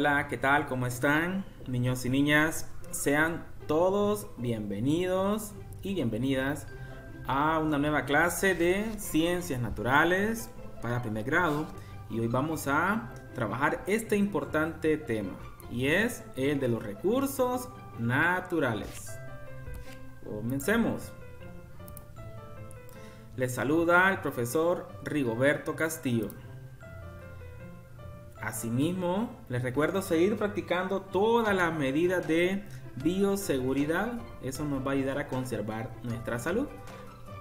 Hola, ¿qué tal? ¿Cómo están? Niños y niñas, sean todos bienvenidos y bienvenidas a una nueva clase de Ciencias Naturales para primer grado. Y hoy vamos a trabajar este importante tema y es el de los recursos naturales. Comencemos. Les saluda el profesor Rigoberto Castillo. Asimismo, les recuerdo seguir practicando todas las medidas de bioseguridad. Eso nos va a ayudar a conservar nuestra salud.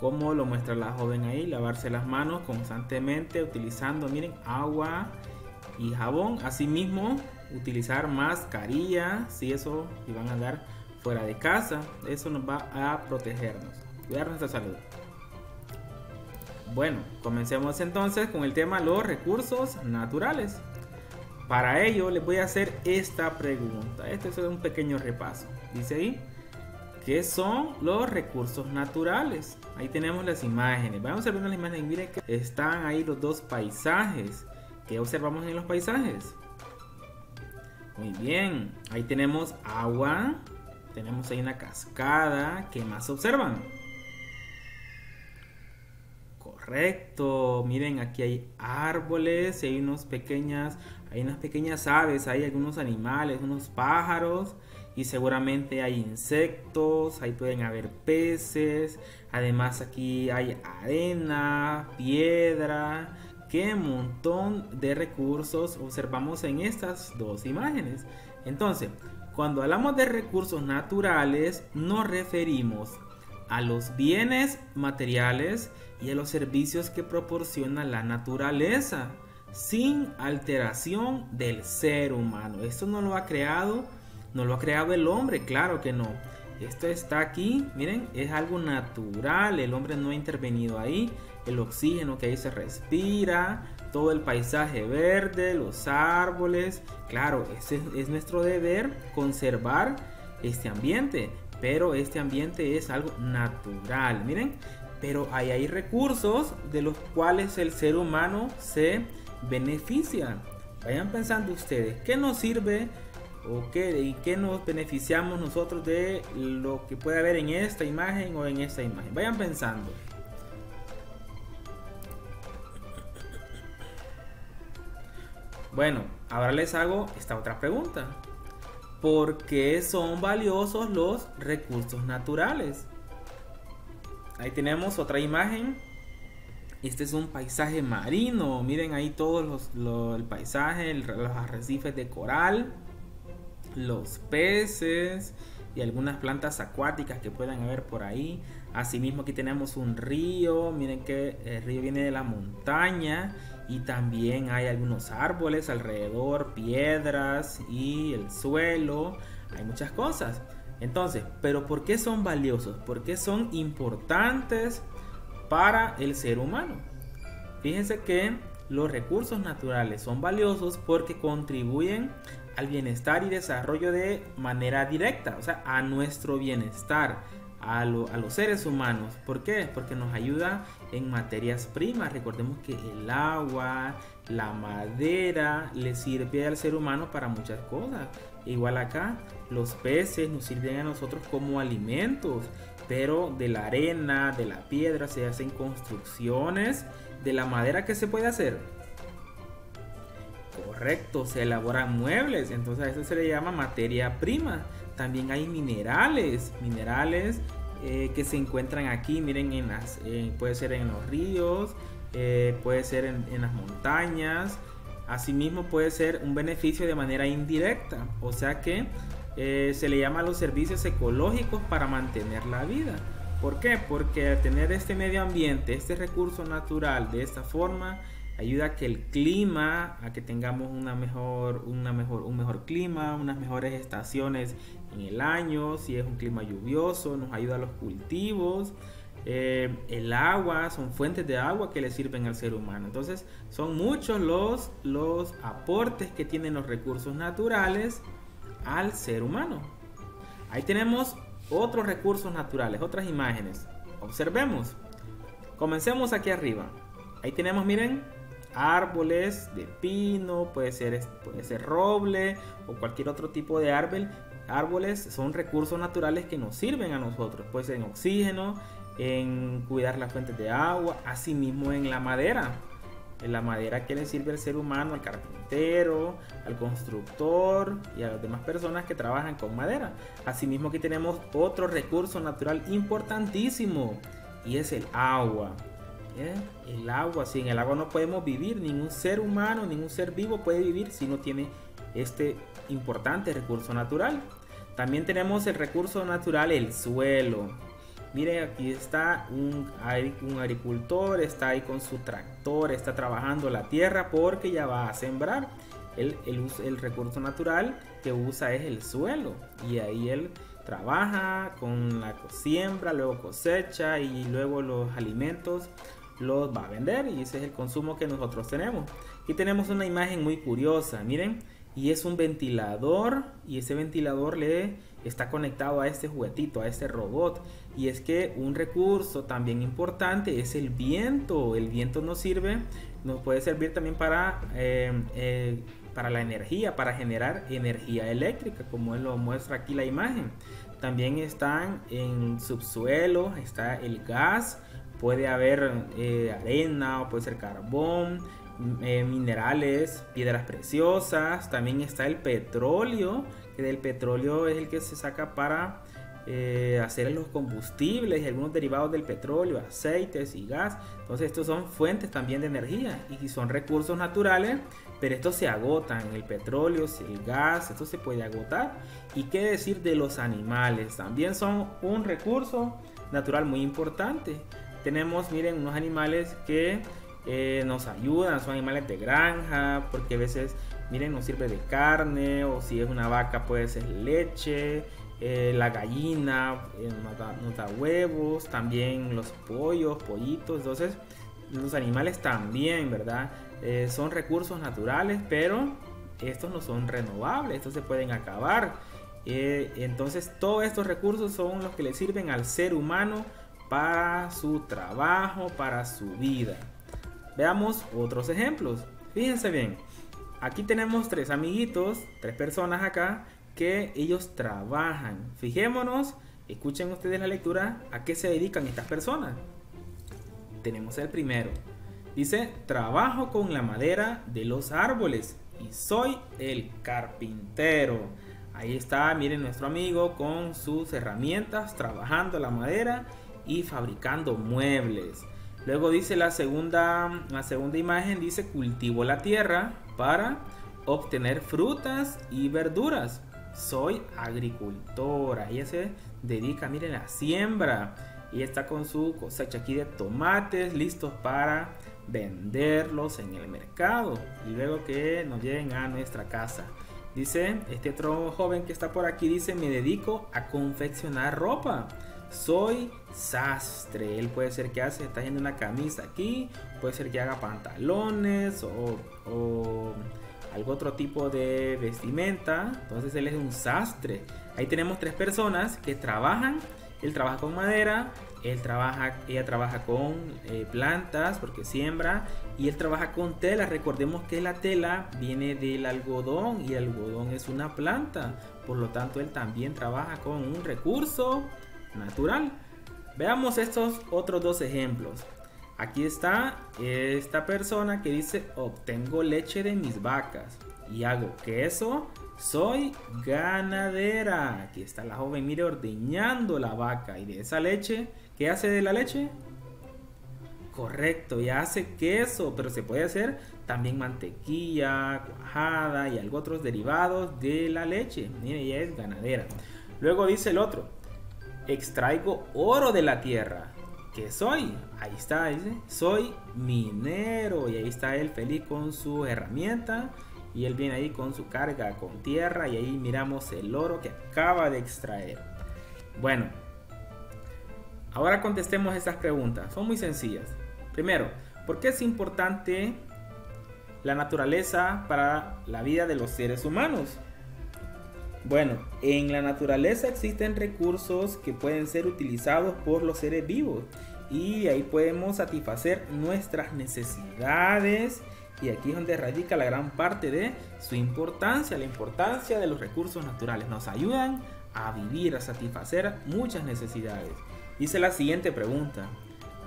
Como lo muestra la joven ahí, lavarse las manos constantemente utilizando, miren, agua y jabón. Asimismo, utilizar mascarilla, si eso, y van a andar fuera de casa, eso nos va a protegernos, cuidar nuestra salud. Bueno, comencemos entonces con el tema los recursos naturales. Para ello les voy a hacer esta pregunta. Este es un pequeño repaso. Dice ahí, ¿qué son los recursos naturales? Ahí tenemos las imágenes. Vamos a ver las imágenes. Miren que están ahí los dos paisajes. ¿Qué observamos en los paisajes? Muy bien. Ahí tenemos agua. Tenemos ahí una cascada. ¿Qué más observan? Correcto. Miren, aquí hay árboles y hay unos pequeñas hay unas pequeñas aves, hay algunos animales, unos pájaros y seguramente hay insectos, ahí pueden haber peces, además aquí hay arena, piedra, qué montón de recursos observamos en estas dos imágenes. Entonces, cuando hablamos de recursos naturales, nos referimos a los bienes materiales y a los servicios que proporciona la naturaleza sin alteración del ser humano. Esto no lo ha creado, no lo ha creado el hombre, claro que no. Esto está aquí, miren, es algo natural, el hombre no ha intervenido ahí, el oxígeno que ahí se respira, todo el paisaje verde, los árboles, claro, es nuestro deber conservar este ambiente, pero este ambiente es algo natural, miren, pero hay, recursos de los cuales el ser humano se beneficia. Vayan pensando ustedes, ¿qué nos sirve o qué, y qué nos beneficiamos nosotros de lo que puede haber en esta imagen o en esta imagen? Vayan pensando. Bueno, ahora les hago esta otra pregunta. ¿Por qué son valiosos los recursos naturales? Ahí tenemos otra imagen este es un paisaje marino. Miren ahí todos los, el paisaje, los arrecifes de coral, los peces y algunas plantas acuáticas que puedan haber por ahí. Asimismo aquí tenemos un río. Miren que el río viene de la montaña y también hay algunos árboles alrededor, piedras y el suelo. Hay muchas cosas. Entonces, ¿pero por qué son valiosos? ¿Por qué son importantes? para el ser humano. Fíjense que los recursos naturales son valiosos porque contribuyen al bienestar y desarrollo de manera directa, o sea, a nuestro bienestar, a, los seres humanos. ¿Por qué? Porque nos ayuda en materias primas. Recordemos que el agua, la madera, le sirve al ser humano para muchas cosas. Igual acá, los peces nos sirven a nosotros como alimentos pero de la arena, de la piedra se hacen construcciones, de la madera que se puede hacer. Correcto, se elaboran muebles, entonces a eso se le llama materia prima. También hay minerales, minerales eh, que se encuentran aquí, miren, en las, eh, puede ser en los ríos, eh, puede ser en, en las montañas. Asimismo puede ser un beneficio de manera indirecta, o sea que se le llama los servicios ecológicos para mantener la vida. ¿Por qué? Porque al tener este medio ambiente, este recurso natural de esta forma, ayuda a que el clima, a que tengamos una mejor, una mejor, un mejor clima, unas mejores estaciones en el año, si es un clima lluvioso, nos ayuda a los cultivos. Eh, el agua, son fuentes de agua que le sirven al ser humano. Entonces, son muchos los, los aportes que tienen los recursos naturales al ser humano. Ahí tenemos otros recursos naturales, otras imágenes. Observemos. Comencemos aquí arriba. Ahí tenemos, miren, árboles de pino, puede ser, puede ser roble o cualquier otro tipo de árbol. Árboles son recursos naturales que nos sirven a nosotros, puede ser en oxígeno, en cuidar las fuentes de agua, asimismo en la madera. En la madera que le sirve al ser humano, al carpintero, al constructor y a las demás personas que trabajan con madera. Asimismo aquí tenemos otro recurso natural importantísimo y es el agua. El agua, sin el agua no podemos vivir, ningún ser humano, ningún ser vivo puede vivir si no tiene este importante recurso natural. También tenemos el recurso natural, el suelo. Miren, aquí está un, agricultor, está ahí con su tractor, está trabajando la tierra porque ya va a sembrar. El, el recurso natural que usa es el suelo y ahí él trabaja con la siembra, luego cosecha y luego los alimentos los va a vender y ese es el consumo que nosotros tenemos. Aquí tenemos una imagen muy curiosa, miren, y es un ventilador y ese ventilador le está conectado a este juguetito, a este robot. Y es que un recurso también importante es el viento. El viento nos sirve, nos puede servir también para, eh, eh, para la energía, para generar energía eléctrica, como lo muestra aquí la imagen. También están en subsuelo, está el gas, puede haber eh, arena o puede ser carbón, eh, minerales, piedras preciosas, también está el petróleo, que del petróleo es el que se saca para eh, hacer los combustibles y algunos derivados del petróleo, aceites y gas. Entonces estos son fuentes también de energía y son recursos naturales, pero estos se agotan. El petróleo, el gas, esto se puede agotar. ¿Y qué decir de los animales? También son un recurso natural muy importante tenemos, miren, unos animales que eh, nos ayudan, son animales de granja, porque a veces, miren, nos sirve de carne, o si es una vaca puede ser leche, eh, la gallina eh, nos, da, huevos, también los pollos, pollitos, entonces los animales también, ¿verdad? son recursos naturales, pero estos no son renovables, estos se pueden acabar. entonces todos estos recursos son los que le sirven al ser humano para su trabajo, para su vida. Veamos otros ejemplos. Fíjense bien, aquí tenemos tres amiguitos, tres personas acá que ellos trabajan. Fijémonos, escuchen ustedes la lectura, a qué se dedican estas personas. Tenemos el primero. Dice, trabajo con la madera de los árboles y soy el carpintero. Ahí está, miren nuestro amigo con sus herramientas trabajando la madera y fabricando muebles. Luego dice la segunda, la segunda imagen, dice cultivo la tierra para obtener frutas y verduras. Soy agricultora. Ella se dedica, miren, a la siembra. Y está con su cosecha aquí de tomates listos para venderlos en el mercado. Y luego que nos lleguen a nuestra casa. Dice, este otro joven que está por aquí dice, me dedico a confeccionar ropa soy sastre. Él puede ser que hace, está haciendo una camisa aquí, puede ser que haga pantalones o, algo otro tipo de vestimenta. Entonces él es un sastre. Ahí tenemos tres personas que trabajan. Él trabaja con madera, él trabaja, ella trabaja con eh, plantas porque siembra y él trabaja con tela. Recordemos que la tela viene del algodón y el algodón es una planta. Por lo tanto, él también trabaja con un recurso natural. Veamos estos otros dos ejemplos. Aquí está esta persona que dice obtengo leche de mis vacas y hago queso. Soy ganadera. Aquí está la joven, mire, ordeñando la vaca. Y de esa leche, ¿qué hace de la leche? Correcto, ya hace queso, pero se puede hacer también mantequilla, cuajada y algo otros derivados de la leche. Mire, ella es ganadera. Luego dice el otro, extraigo oro de la tierra. ¿Qué soy? Ahí está, dice. Soy minero. Y ahí está él feliz con su herramienta. Y él viene ahí con su carga con tierra. Y ahí miramos el oro que acaba de extraer. Bueno, ahora contestemos estas preguntas. Son muy sencillas. Primero, ¿por qué es importante la naturaleza para la vida de los seres humanos? Bueno, en la naturaleza existen recursos que pueden ser utilizados por los seres vivos y ahí podemos satisfacer nuestras necesidades Y aquí es donde radica la gran parte de su importancia, la importancia de los recursos naturales. Nos ayudan a vivir, a satisfacer muchas necesidades. Dice la siguiente pregunta.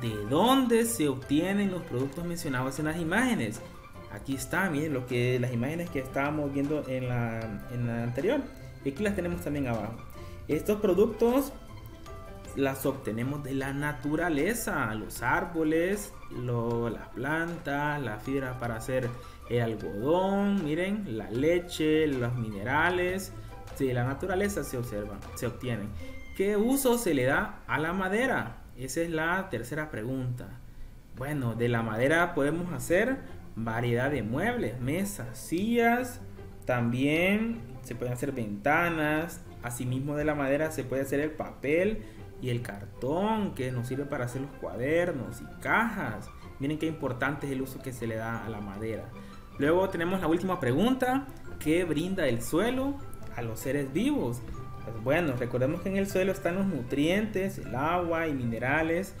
¿De dónde se obtienen los productos mencionados en las imágenes? Aquí está, miren lo que las imágenes que estábamos viendo en la, en la anterior. Aquí las tenemos también abajo. Estos productos las obtenemos de la naturaleza, los árboles, las plantas, la fibra para hacer el algodón, miren, la leche, los minerales, de la naturaleza se observan, se obtienen. ¿Qué uso se le da a la madera? Esa es la tercera pregunta. Bueno, de la madera podemos hacer variedad de muebles, mesas, sillas, también se pueden hacer ventanas, asimismo de la madera se puede hacer el papel, y el cartón que nos sirve para hacer los cuadernos y cajas. Miren qué importante es el uso que se le da a la madera. Luego tenemos la última pregunta, ¿qué brinda el suelo a los seres vivos? Pues bueno, recordemos que en el suelo están los nutrientes, el agua y minerales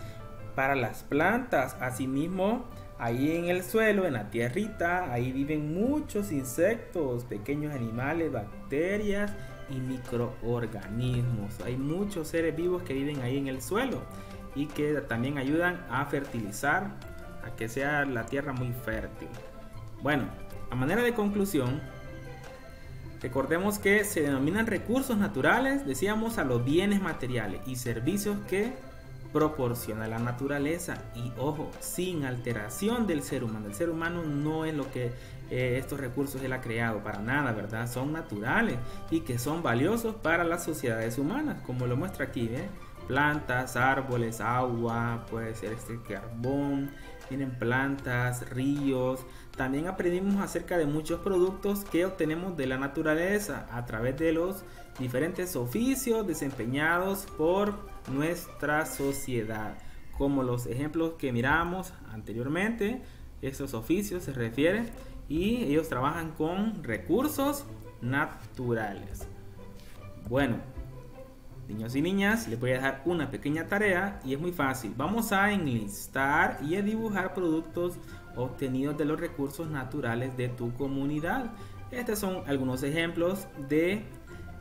para las plantas. Asimismo, ahí en el suelo, en la tierrita, ahí viven muchos insectos, pequeños animales, bacterias y microorganismos. Hay muchos seres vivos que viven ahí en el suelo y que también ayudan a fertilizar, a que sea la tierra muy fértil. Bueno, a manera de conclusión, recordemos que se denominan recursos naturales, decíamos, a los bienes materiales y servicios que proporciona la naturaleza y ojo, sin alteración del ser humano. El ser humano no es lo que eh, estos recursos él ha creado, para nada, ¿verdad? Son naturales y que son valiosos para las sociedades humanas, como lo muestra aquí, ¿eh? Plantas, árboles, agua, puede ser este carbón, tienen plantas, ríos. También aprendimos acerca de muchos productos que obtenemos de la naturaleza a través de los diferentes oficios desempeñados por nuestra sociedad. Como los ejemplos que miramos anteriormente, esos oficios se refieren y ellos trabajan con recursos naturales. Bueno, niños y niñas, les voy a dejar una pequeña tarea y es muy fácil. Vamos a enlistar y a dibujar productos obtenidos de los recursos naturales de tu comunidad. Estos son algunos ejemplos de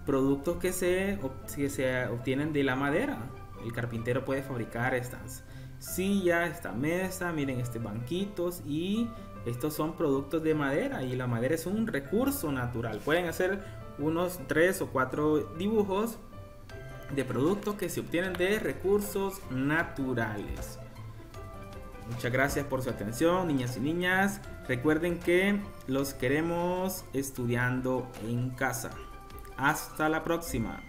productos que se, que se obtienen de la madera. El carpintero puede fabricar estas sillas, esta mesa, miren este banquitos y estos son productos de madera y la madera es un recurso natural. Pueden hacer unos tres o cuatro dibujos de productos que se obtienen de recursos naturales. Muchas gracias por su atención, niñas y niñas. Recuerden que los queremos estudiando en casa. Hasta la próxima.